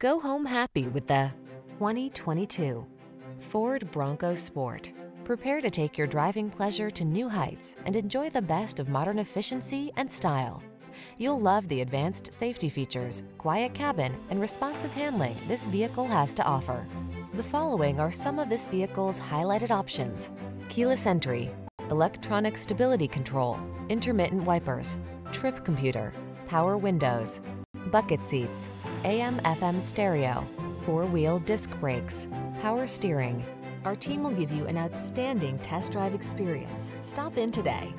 Go home happy with the 2022 Ford Bronco Sport. Prepare to take your driving pleasure to new heights and enjoy the best of modern efficiency and style. You'll love the advanced safety features, quiet cabin, and responsive handling this vehicle has to offer. The following are some of this vehicle's highlighted options. Keyless entry, electronic stability control, intermittent wipers, trip computer, power windows, bucket seats, AM FM stereo, four-wheel disc brakes, power steering. Our team will give you an outstanding test drive experience. Stop in today.